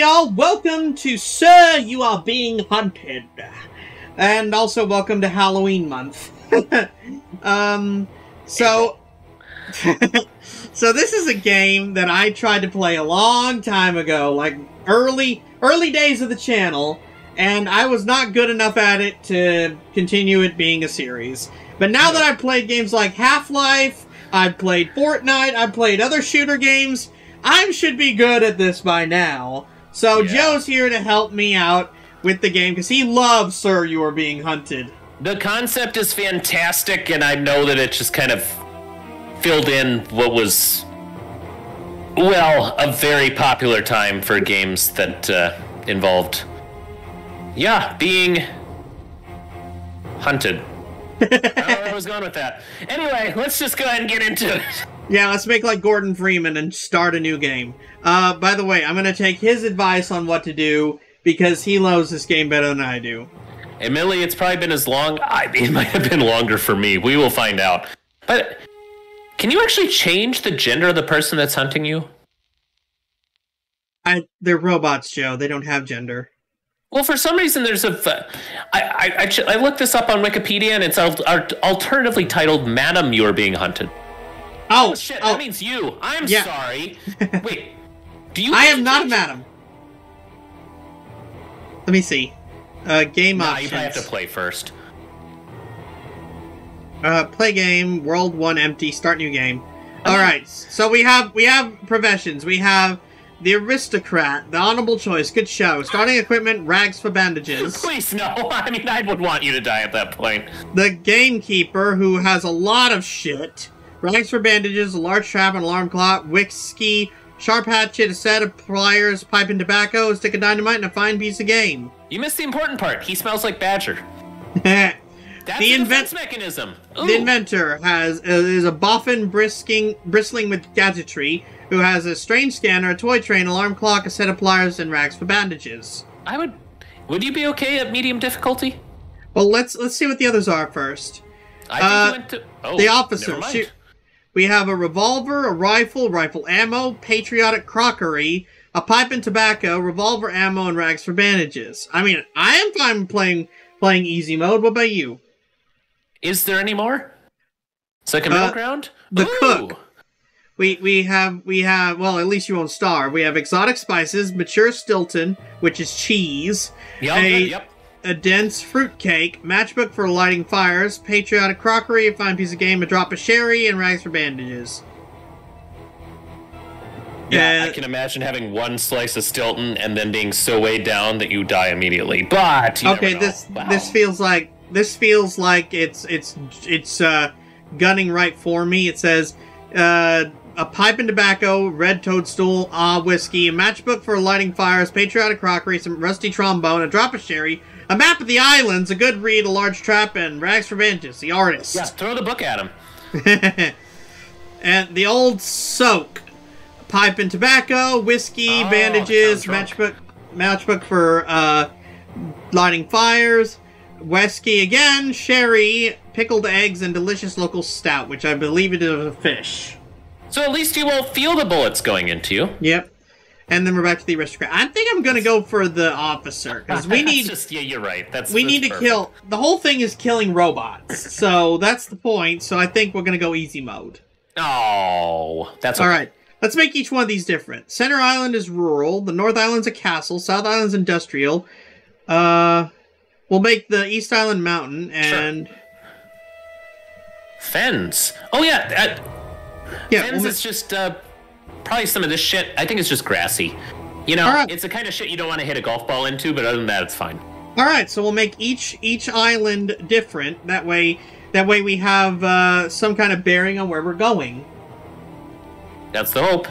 y'all. Welcome to Sir, You Are Being Hunted. And also welcome to Halloween month. um, so. so this is a game that I tried to play a long time ago, like early early days of the channel, and I was not good enough at it to continue it being a series. But now that I've played games like Half-Life, I've played Fortnite, I've played other shooter games, I should be good at this by now. So Yeah. Joe's here to help me out with the game because he loves Sir You Are Being Hunted. The concept is fantastic, and I know that it just kind of filled in what was, well, a very popular time for games that uh, involved, yeah, being hunted. I don't know where I was going with that. Anyway, let's just go ahead and get into it. Yeah, let's make like Gordon Freeman and start a new game. Uh, by the way, I'm gonna take his advice on what to do because he loves this game better than I do. Admittedly, it's probably been as long. I mean, it might have been longer for me. We will find out. But can you actually change the gender of the person that's hunting you? I, they're robots, Joe. They don't have gender. Well, for some reason, there's a. I I, I, ch- looked this up on Wikipedia, and it's al- al- alternatively titled "Madam, You Are Being Hunted." Oh, Oh shit! oh, That means you. I'm Yeah. sorry. Wait, do you? I am not a madam. Let me see. Uh, game Nah, you options. probably have to play first. Uh, play game. World one empty. Start new game. All right. So we have we have professions. We have the aristocrat, the honorable choice. Good show. Starting equipment. Rags for bandages. Please no. I mean, I would want you to die at that point. the gamekeeper who has a lot of shit. Rags for bandages, a large trap, an alarm clock, whiskey, sharp hatchet, a set of pliers, pipe and tobacco, a stick of dynamite, and a fine piece of game. You missed the important part. He smells like Badger. the That's The the, invent- mechanism. Ooh. inventor has uh, is a boffin brisking, bristling with gadgetry who has a strange scanner, a toy train, alarm clock, a set of pliers, and rags for bandages. I would. Would you be okay at medium difficulty? Well, let's let's see what the others are first. I think Uh, you went to. Oh, the officer. never mind. Shoot. We have a revolver, a rifle, rifle ammo, patriotic crockery, a pipe and tobacco, revolver ammo, and rags for bandages. I mean, I am fine playing playing easy mode. What about you? Is there any more? Second Uh, ground? the Ooh. cook. We we have we have well at least you won't starve. We have exotic spices, mature Stilton, which is cheese, Yep, a, yep. A dense fruit cake, matchbook for lighting fires, patriotic crockery, a fine piece of game, a drop of sherry, and rags for bandages. Yeah, Uh, I can imagine having one slice of Stilton and then being so weighed down that you die immediately. But you okay, this Wow. this feels like this feels like it's it's it's uh gunning right for me. It says uh a pipe and tobacco, red toadstool, ah whiskey, a matchbook for lighting fires, patriotic crockery, some rusty trombone, a drop of sherry, a map of the islands, a good read, a large trap, and rags for vengeance. The artist. yeah, throw the book at him. and the old soak. Pipe and tobacco, whiskey, Oh, bandages, matchbook matchbook for uh, lighting fires, whiskey again, sherry, pickled eggs, and delicious local stout, which I believe it is a fish. So at least you won't feel the bullets going into you. Yep. And then we're back to the aristocrat. I think I'm gonna go for the officer because we need just yeah, you're right. That's we that's need to perfect. kill. The whole thing is killing robots, so that's the point. So I think we're gonna go easy mode. Oh, that's All okay. right. Let's make each one of these different. Center Island is rural. The North Island's a castle. South Island's industrial. Uh, we'll make the East Island mountain and Fens. Oh yeah, that, yeah. Fens we'll is just uh, probably some of this shit. I think it's just grassy. You know, right. it's the kind of shit you don't want to hit a golf ball into, but other than that, it's fine. all right. So we'll make each each island different. That way, that way we have uh, some kind of bearing on where we're going. That's the hope.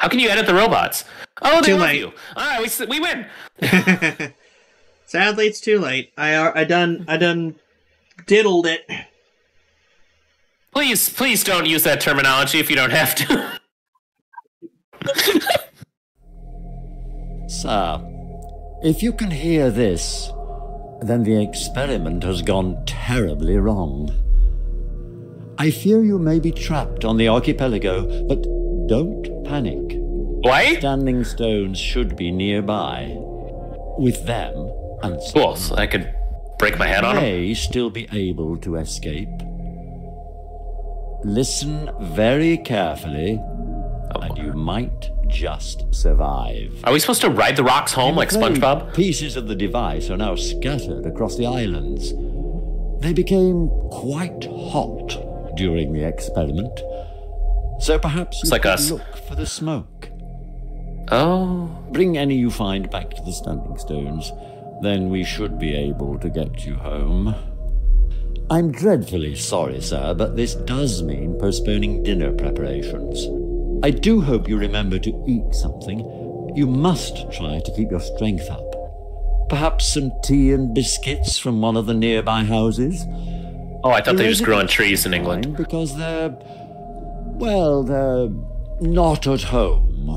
How can you edit the robots? Oh, they Too love late. you. All right, we, we win. Sadly, it's too late. I uh, I done I done diddled it. Please, please don't use that terminology if you don't have to. Sir, if you can hear this, then the experiment has gone terribly wrong. I fear you may be trapped on the archipelago, but don't panic. Why? Standing stones should be nearby. With them, and. So I could break my head on him. may still be able to escape. Listen very carefully, oh, and you might just survive. Are we supposed to ride the rocks home like SpongeBob? Pieces of the device are now scattered across the islands. They became quite hot during the experiment, so perhaps you like us. look for the smoke. Oh. Bring any you find back to the standing stones. Then we should be able to get you home. I'm dreadfully sorry, sir, but this does mean postponing dinner preparations. I do hope you remember to eat something. You must try to keep your strength up. Perhaps some tea and biscuits from one of the nearby houses? Oh, I thought they The just grew on trees in England. Because they're. Well, they're not at home.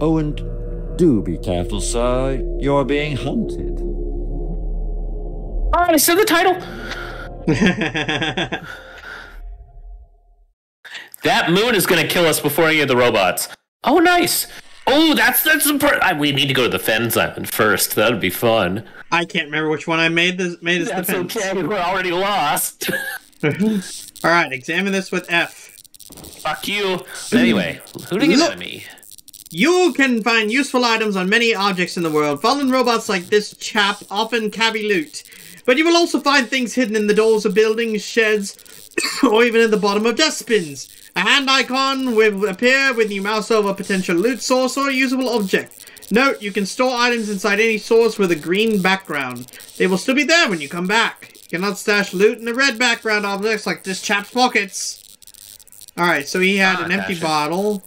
Oh, and do be careful, sir. You're being hunted. Oh, I said the title. That moon is going to kill us before any of the robots. Oh, nice. Oh, that's that's important. I, we need to go to the Fens Island first. That would be fun. I can't remember which one I made this made as That's defense. okay. We're already lost. All right, examine this with F. Fuck you. Anyway, who do you Look. get me? You can find useful items on many objects in the world. Fallen robots like this chap often carry loot. But you will also find things hidden in the doors of buildings, sheds, or even in the bottom of dustbins. A hand icon will appear when you mouse over a potential loot source or a usable object. Note, you can store items inside any source with a green background. They will still be there when you come back. You cannot stash loot in the red background objects like this chap's pockets. Alright, so he had Ah, an empty gotcha. bottle.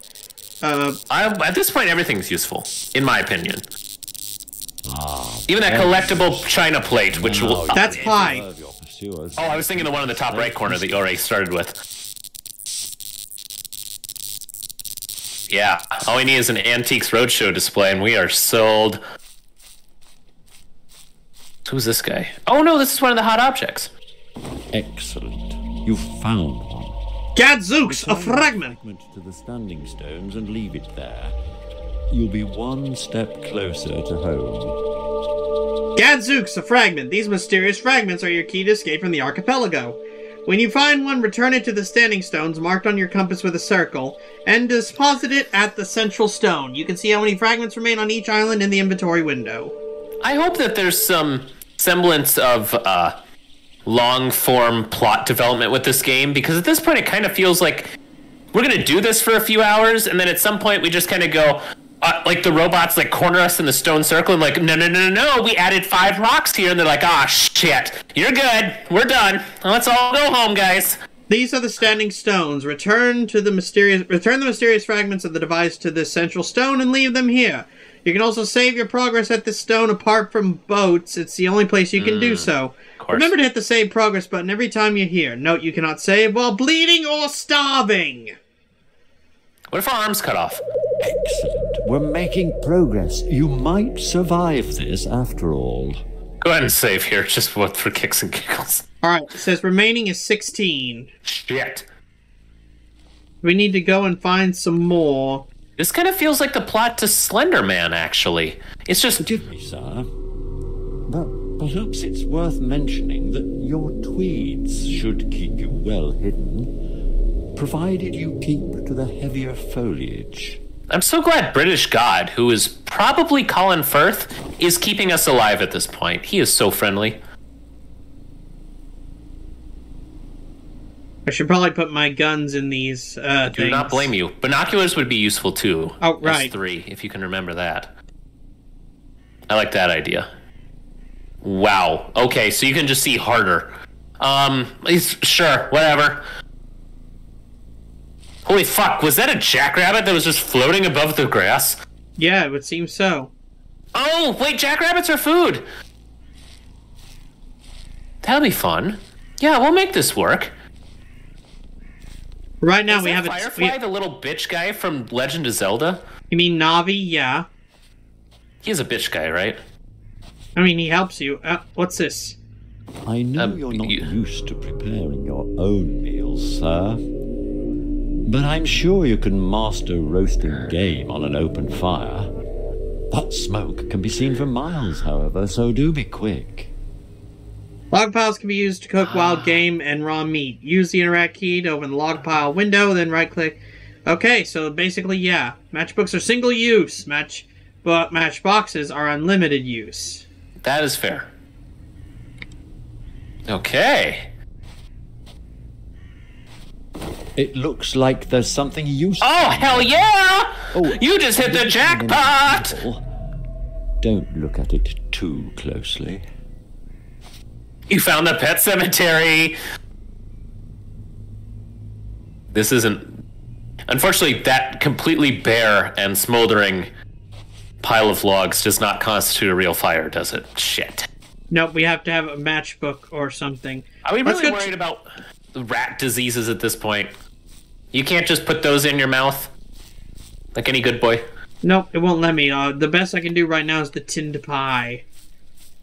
Uh, I, at this point, everything's useful, in my opinion. Ah, Even that collectible china plate, which will. That's you high. preserve your pursuers. Oh, I was thinking the one in the top right corner that you already started with. Yeah, all we need is an Antiques Roadshow display, and we are sold. Who's this guy? Oh no, this is one of the hot objects. Excellent. You found one. Gadzooks, a fragment. fragment to the standing stones and leave it there. You'll be one step closer to home. Gadzooks, a fragment. These mysterious fragments are your key to escape from the archipelago. When you find one, return it to the standing stones marked on your compass with a circle, and deposit it at the central stone. You can see how many fragments remain on each island in the inventory window. I hope that there's some semblance of uh, long form plot development with this game because at this point it kind of feels like we're gonna do this for a few hours and then at some point we just kind of go uh, like the robots like corner us in the stone circle and like no no no no no we added five rocks here and they're like ah shit you're good we're done let's all go home guys These are the standing stones. Return to the mysterious return the mysterious fragments of the device to this central stone and leave them here. You can also save your progress at this stone apart from boats. It's the only place you can do so. course. Remember to hit the save progress button every time you're here. Note you cannot save while bleeding or starving. what if our arms cut off Excellent. We're making progress. You might survive this after all. go ahead and save here just for, for kicks and giggles Alright, it says remaining is 16. shit We need to go and find some more. this kind of feels like the plot to slender man actually it's just Forgive me, sir. But perhaps it's worth mentioning that your tweeds should keep you well hidden, provided you keep to the heavier foliage. I'm so glad British God, who is probably Colin Firth, is keeping us alive at this point. He is so friendly. I should probably put my guns in these uh Do not blame you. Binoculars would be useful too. Oh, right. three, if you can remember that. I like that idea. Wow. Okay, so you can just see harder. Um, sure, whatever. Holy fuck, was that a jackrabbit that was just floating above the grass? Yeah, it would seem so. Oh, wait, jackrabbits are food. That'll be fun. Yeah, we'll make this work. Right now Is we that have it. Firefly, we- the little bitch guy from Legend of Zelda? you mean Navi? Yeah. He's a bitch guy, right? I mean, he helps you. Uh, what's this? I know Um, you're not you- used to preparing your own meals, sir. But I'm sure you can master roasting game on an open fire. That smoke can be seen for miles, however, so do be quick. Log piles can be used to cook Ah. wild game and raw meat. Use the interact key to open the log pile window, then right click. Okay, so basically, yeah. Matchbooks are single use. Match, but matchboxes are unlimited use. That is fair. Okay. It looks like there's something useful. Oh, hell yeah! Oh, you just hit the jackpot! Don't look at it too closely. You found the pet cemetery! This isn't. Unfortunately, that completely bare and smoldering pile of logs does not constitute a real fire, does it? Shit. Nope, we have to have a matchbook or something. Are we really go worried about rat diseases at this point? You can't just put those in your mouth? Like any good boy? Nope, it won't let me. Uh, the best I can do right now is the tinned pie.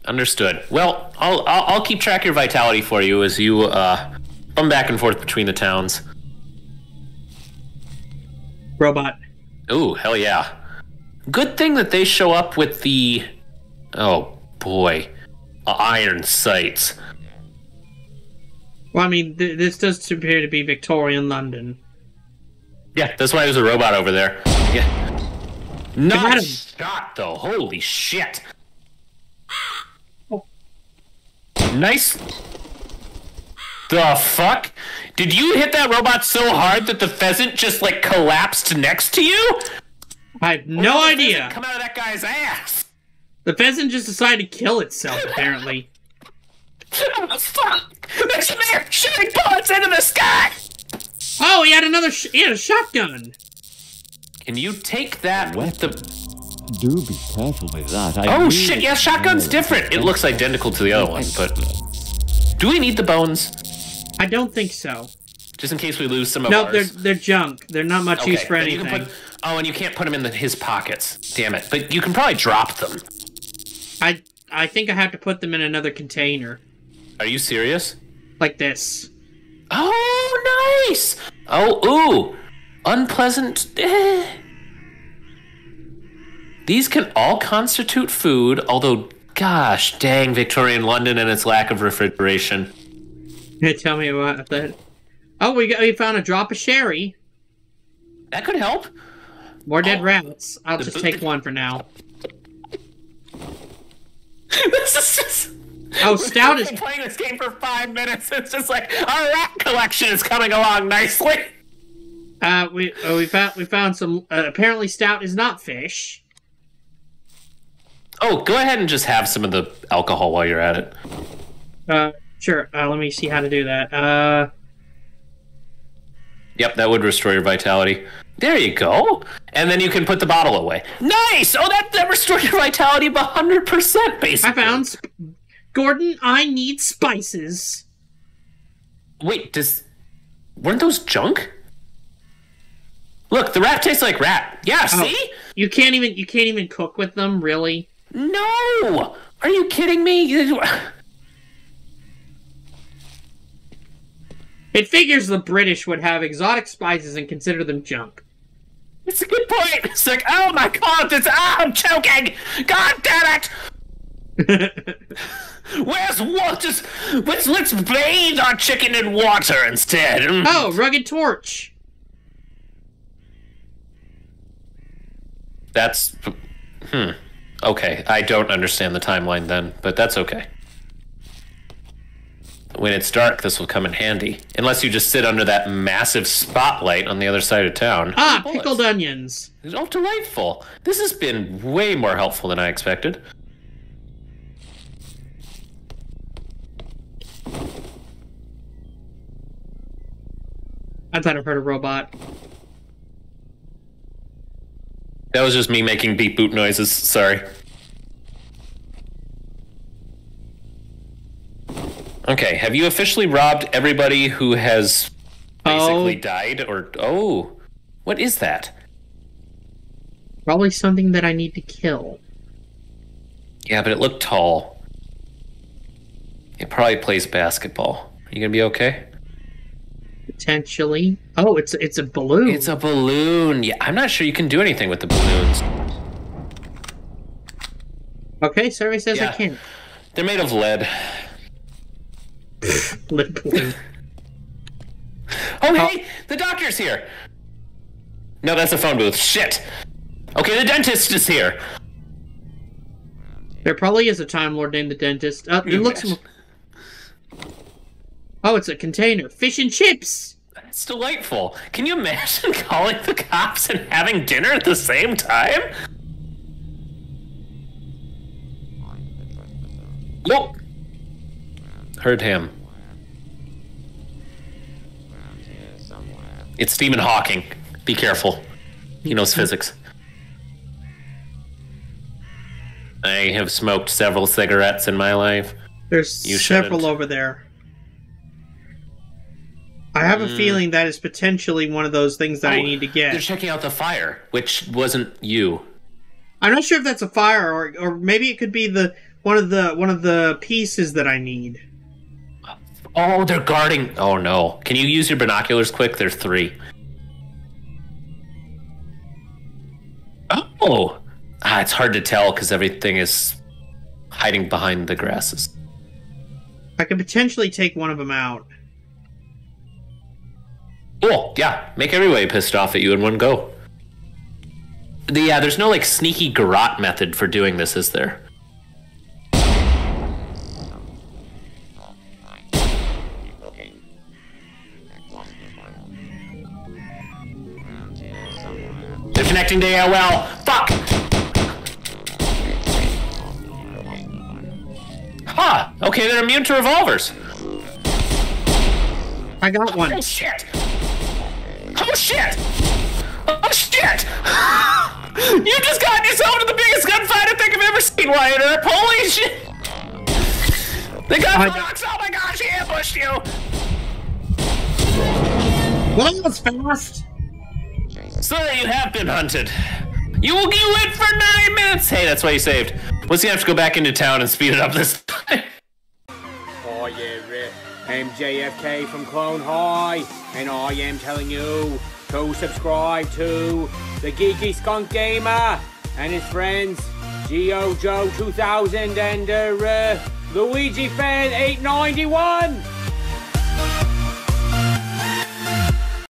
Understood. Well, I'll, I'll I'll keep track of your vitality for you as you uh come back and forth between the towns. Robot. Ooh, hell yeah! Good thing that they show up with the oh boy, uh, iron sights. Well, I mean, th- this does appear to be Victorian London. Yeah, that's why there's a robot over there. Yeah. Got him. Nice shot, though. Holy shit. Oh. Nice. The fuck? Did you hit that robot so hard that the pheasant just like collapsed next to you? I have no did the idea. Come out of that guy's ass. The pheasant just decided to kill itself, apparently. Oh, fuck! There's some air shooting bullets into the sky. Oh, he had another. Sh- he had a shotgun. Can you take that with the? Do be careful with that. I Oh really shit! Yeah, shotgun's different. It looks identical to the other one, but do we need the bones? I don't think so. Just in case we lose some of No, ours. they're they're junk. They're not much use for then you anything. can put, oh, and you can't put them in the, his pockets. Damn it! But you can probably drop them. I I think I have to put them in another container Are you serious? like this. Oh, nice. Oh, ooh, unpleasant. eh. These can all constitute food, although, gosh, dang, Victorian London and its lack of refrigeration. Tell me about that. Oh, we got we found a drop of sherry. That could help. More dead Oh. rats. I'll just take one for now. this is just. Oh, stout is playing this game for five minutes. It's just like our rat collection is coming along nicely. Uh, we uh, we found we found some. Uh, apparently, stout is not fish. Oh, go ahead and just have some of the alcohol while you're at it. Uh, sure. Uh, let me see how to do that. Uh, Yep, that would restore your vitality. There you go. And then you can put the bottle away. Nice! Oh, that, that restored your vitality by 100%, basically. I found. Gordon, I need spices. Wait, does. Weren't those junk? Look, the rat tastes like rat. Yeah, Oh. see? You can't even you can't even cook with them, really. No! Are you kidding me? It figures the British would have exotic spices and consider them junk. It's a good point. It's like, oh my god, this, ah, I'm choking! God damn it! Where's Walter's? Let's let's bathe our chicken in water instead. Mm. oh, rugged torch. That's hmm. Okay, I don't understand the timeline then, but that's okay. When it's dark, this will come in handy. Unless you just sit under that massive spotlight on the other side of town. Ah, pickled onions. Oh, delightful. This has been way more helpful than I expected. I thought I heard a robot. That was just me making beep boop noises. Sorry. Okay, have you officially robbed everybody who has basically Oh. died? Or oh, what is that? Probably something that I need to kill. Yeah, but it looked tall. It probably plays basketball. Are you gonna be okay? Potentially. Oh, it's it's a balloon. It's a balloon. Yeah, I'm not sure you can do anything with the balloons. okay. Survey says I can't. They're made of lead. Lip balloon. Oh, hey, the doctor's here. No, that's a phone booth. Shit. Okay, the dentist is here. There probably is a Time Lord named the Dentist. Uh, it looks. Oh, it's a container. Fish and chips. That's delightful. Can you imagine calling the cops and having dinner at the same time? Nope. Heard him. It's Stephen Hawking. Be careful. He knows mm-hmm. physics. I have smoked several cigarettes in my life. There's You several shouldn't. over there. I have a Mm. feeling that is potentially one of those things that I Oh, need to get. They're checking out the fire, which wasn't you. I'm not sure if that's a fire or or maybe it could be the one of the one of the pieces that I need. Oh, they're guarding. Oh no! Can you use your binoculars quick? There's three. Oh, ah, it's hard to tell because everything is hiding behind the grasses. I could potentially take one of them out. Cool. Yeah, make everybody pissed off at you in one go. The, yeah, there's no like sneaky garrote method for doing this, is there? They're connecting to AOL. Fuck. Huh. Okay, they're immune to revolvers. I got one. Oh shit! Oh shit! Oh shit! you just got yourself into the biggest gunfight I think I've ever seen, Wyatt Earp. Holy shit! They got I- Fox! Oh my gosh, he ambushed you! Well, that was fast. So that you have been hunted. You will you went for nine minutes. Hey, that's why you saved. What's gonna have to go back into town and speed it up this I'm JFK from Clone High, and I am telling you to subscribe to the Geeky Skunk Gamer and his friends, Geo Joe 2000 and uh, uh, Luigi Fan 891.